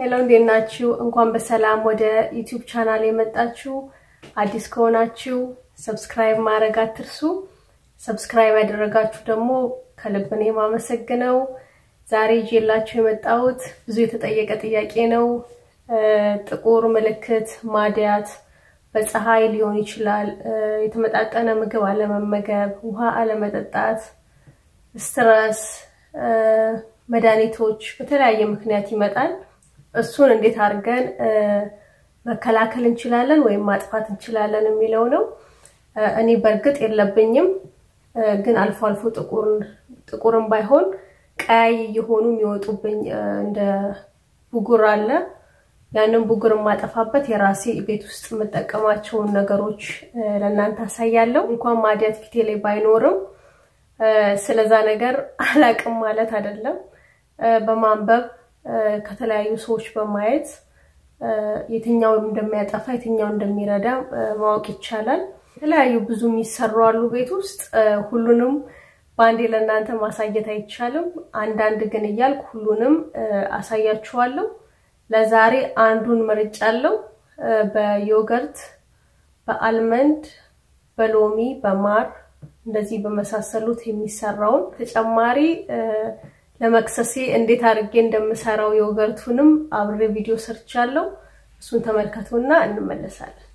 Hello እንዴት ናችሁ? እንኳን በሰላም ወደ YouTube channel የመጣችሁ። አዲስ ከሆናችሁ subscribe ማድረግ አትርሱ። subscribe ያደረጋችሁ ደግሞ ከልብ ነው የማመሰግነው። ዛሬ ይዤላችሁ የመጣሁት ብዙ የተጠየቀ ጥያቄ ነው። ጥቁር ምልክት ማድያት በፀሐይ ሊሆን ይችላል። የተመጣጠነ ምግብ አለመመገብ፣ ውሃ አለመጠጣት፣ stress፣ መድኃኒቶች በተለያየ ምክንያት ይመጣል። እሱን እንዴት አድርገን መከላከል እንችላለን ወይም ማጥፋት እንችላለን የሚለው ነው። እኔ በእርግጥ የለብኝም፣ ግን አልፎ አልፎ ጥቁርም ባይሆን ቀያይ የሆኑ የሚወጡብኝ እንደ ብጉር አለ። ያንን ብጉር የማጠፋበት የራሴ ቤት ውስጥ የምጠቀማቸውን ነገሮች ለእናንተ አሳያለሁ። እንኳን ማዲያት ፊቴ ላይ ባይኖርም ስለዛ ነገር አላቅም ማለት አይደለም። በማንበብ ከተለያዩ ሰዎች በማየት የትኛው እንደሚያጠፋ የትኛው እንደሚረዳ ማወቅ ይቻላል። የተለያዩ ብዙ የሚሰሩ አሉ ቤት ውስጥ ሁሉንም በአንዴ ለእናንተ ማሳየት አይቻልም። አንዳንድ ግን እያልኩ ሁሉንም አሳያችኋለሁ። ለዛሬ አንዱን መርጫለሁ። በዮገርት፣ በአልመንድ፣ በሎሚ፣ በማር እንደዚህ በመሳሰሉት የሚሰራውን ተጨማሪ ለመክሰሴ እንዴት አድርጌ እንደምሰራው ዮገርቱንም አብሬ ቪዲዮ ሰርቻለሁ። እሱን ተመልከቱና እንመለሳለን።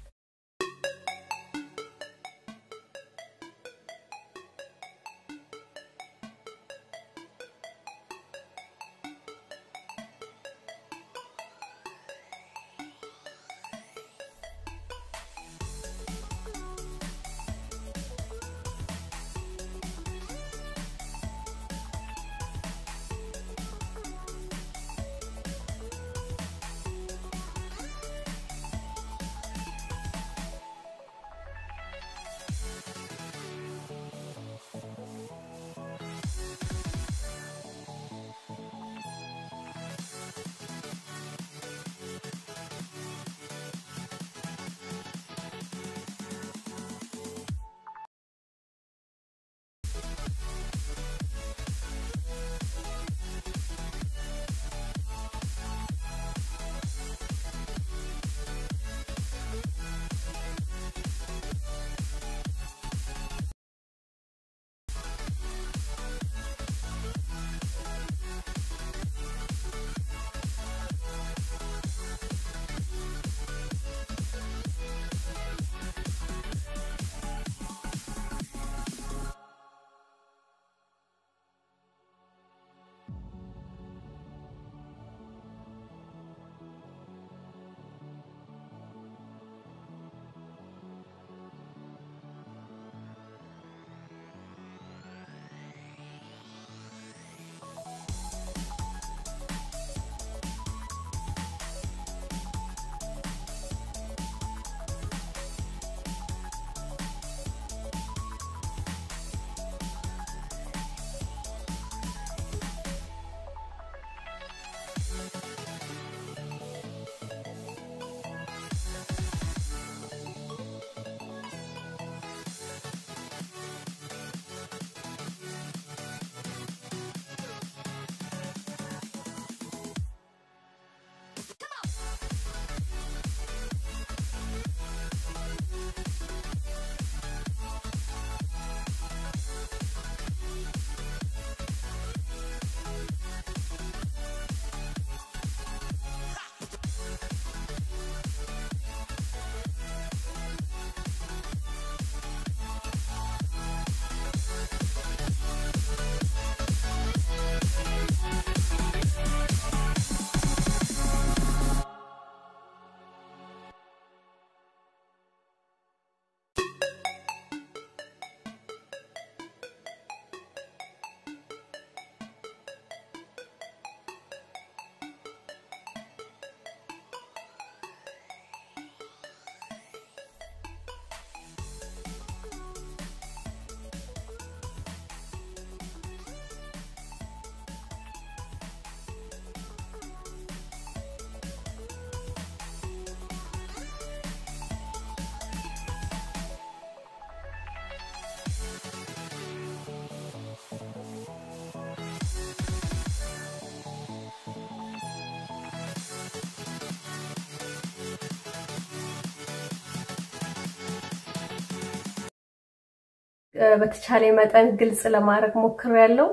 በተቻለ መጠን ግልጽ ለማድረግ ሞክሬያለሁ።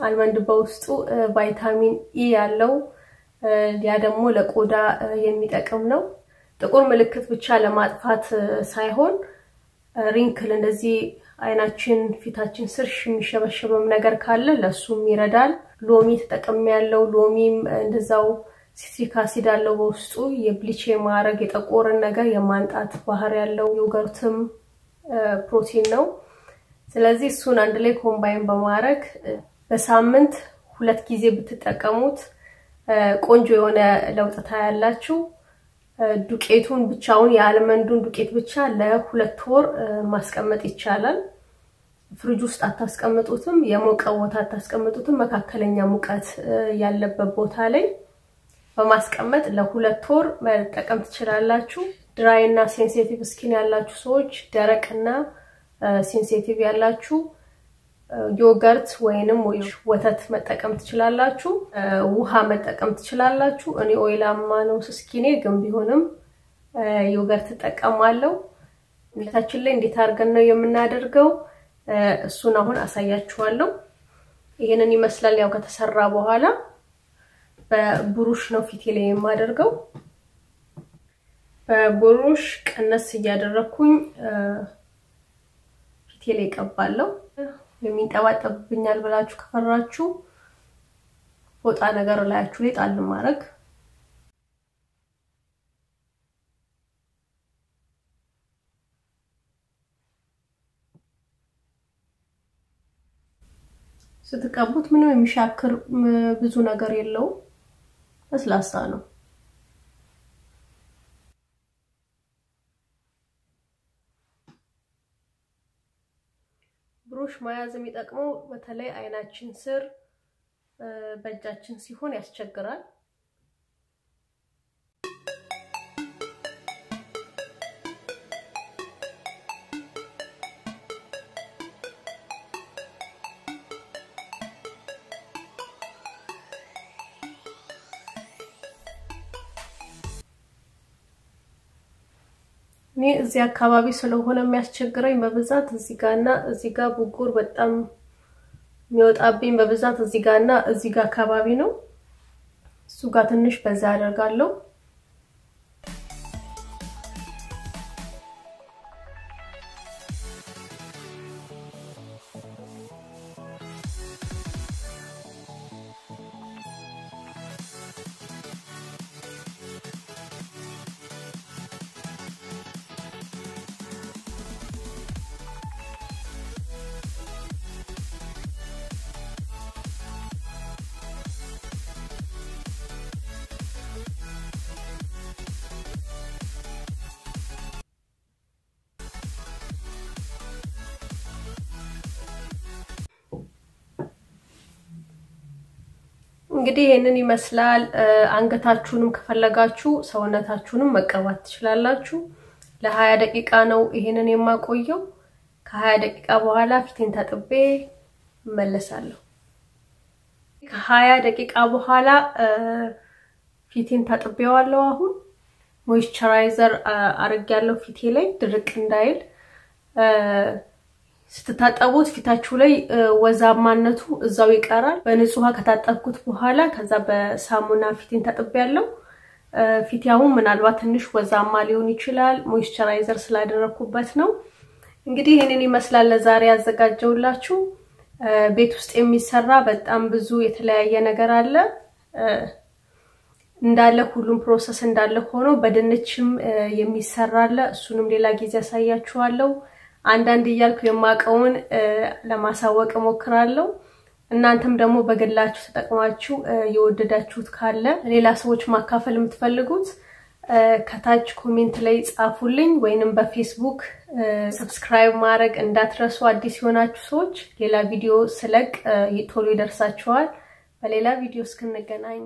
almond በውስጡ vitamin E ያለው ያ ደግሞ ለቆዳ የሚጠቅም ነው። ጥቁር ምልክት ብቻ ለማጥፋት ሳይሆን wrinkle እንደዚህ አይናችን፣ ፊታችን ስር የሚሸበሸበም ነገር ካለ ለሱም ይረዳል። ሎሚ ተጠቅሜ ያለው ሎሚም እንደዛው citric acid አለው በውስጡ የ bleach የማድረግ የጠቆርን ነገር የማንጣት ባህሪ ያለው yogurt ም ፕሮቲን ነው። ስለዚህ እሱን አንድ ላይ combine በማድረግ በሳምንት ሁለት ጊዜ ብትጠቀሙት ቆንጆ የሆነ ለውጥ ታያላችሁ። ዱቄቱን ብቻውን የ almond ኡን ዱቄት ብቻ ለሁለት ወር ማስቀመጥ ይቻላል። ፍሪጅ ውስጥ አታስቀምጡትም፣ የሞቀ ቦታ አታስቀምጡትም። መካከለኛ ሙቀት ያለበት ቦታ ላይ በማስቀመጥ ለሁለት ወር መጠቀም ትችላላችሁ። dry እና sensitive skin ያላችሁ ሰዎች፣ ደረቅ እና sensitive ያላችሁ yogurt ወይንም ወተት መጠቀም ትችላላችሁ። ውሃ መጠቀም ትችላላችሁ። እኔ oil ኣማ ነው skin ኤ፣ ግን ቢሆንም yogurt እጠቀማለሁ። ቤታችን ላይ እንዴት አድርገን ነው የምናደርገው? እሱን አሁን አሳያችኋለሁ። ይሄንን ይመስላል። ያው ከተሰራ በኋላ በብሩሽ ነው ፊቴ ላይ የማደርገው። በብሩሽ ቀነስ እያደረኩኝ ፊቴ ላይ እቀባለሁ። የሚንጠባጠብብኛል ብላችሁ ከፈራችሁ ፎጣ ነገር ላያችሁ ላይ ጣል ማድረግ። ስትቀቡት ምንም የሚሻክር ብዙ ነገር የለውም። ለስላሳ ነው። ብሩሽ መያዝ የሚጠቅመው በተለይ አይናችን ስር በእጃችን ሲሆን ያስቸግራል። እኔ እዚህ አካባቢ ስለሆነ የሚያስቸግረኝ በብዛት እዚህ ጋር እና እዚህ ጋር ብጉር በጣም የሚወጣብኝ በብዛት እዚህ ጋር እና እዚህ ጋር አካባቢ ነው። እሱ ጋር ትንሽ በዛ አደርጋለሁ። እንግዲህ ይህንን ይመስላል። አንገታችሁንም ከፈለጋችሁ ሰውነታችሁንም መቀባት ትችላላችሁ። ለሀያ ደቂቃ ነው ይሄንን የማቆየው። ከሀያ ደቂቃ በኋላ ፊቴን ታጥቤ እመለሳለሁ። ከሀያ ደቂቃ በኋላ ፊቴን ታጥቤዋለሁ። አሁን moisturizer አርጌያለሁ ፊቴ ላይ ድርቅ እንዳይል ስትታጠቡት ፊታችሁ ላይ ወዛማነቱ እዛው ይቀራል። በንጹህ ውሃ ከታጠብኩት በኋላ ከዛ በሳሙና ፊቴን ታጥቤያለሁ። ፊቴ አሁን ምናልባት ትንሽ ወዛማ ሊሆን ይችላል፣ moisturizer ስላደረኩበት ነው። እንግዲህ ይህንን ይመስላል ለዛሬ ያዘጋጀሁላችሁ። ቤት ውስጥ የሚሰራ በጣም ብዙ የተለያየ ነገር አለ እንዳለ ሁሉም process እንዳለ ሆኖ በድንችም የሚሰራ አለ። እሱንም ሌላ ጊዜ አሳያችኋለሁ። አንዳንድ እያልኩ የማውቀውን ለማሳወቅ እሞክራለሁ። እናንተም ደግሞ በግላችሁ ተጠቅማችሁ የወደዳችሁት ካለ ሌላ ሰዎች ማካፈል የምትፈልጉት ከታች comment ላይ ጻፉልኝ፣ ወይንም በ Facebook subscribe ማድረግ እንዳትረሱ። አዲስ የሆናችሁ ሰዎች ሌላ ቪዲዮ ስለቅቅ ቶሎ ይደርሳችኋል። በሌላ ቪዲዮ እስክንገናኝ